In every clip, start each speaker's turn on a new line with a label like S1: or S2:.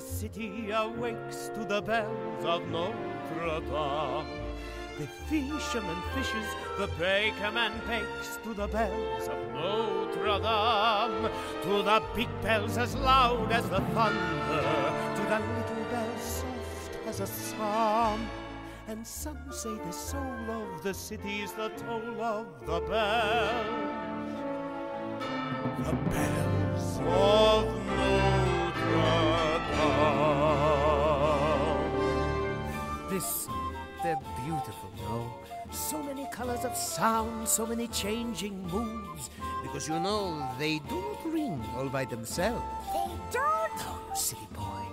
S1: city awakes to the bells of Notre Dame. The fisherman fishes, the baker man bakes to the bells of Notre Dame. To the big bells as loud as the thunder, to the little bells soft as a psalm. And some say the soul of the city's the toll of the bells. The bells of Listen, they're beautiful, no? So many colors of sound, so many changing moods. Because you know, they do not ring all by themselves.
S2: They don't?
S1: No, silly boy.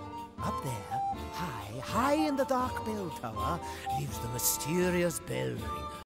S1: Up there, high, high in the dark bell tower, lives the mysterious bell ringer.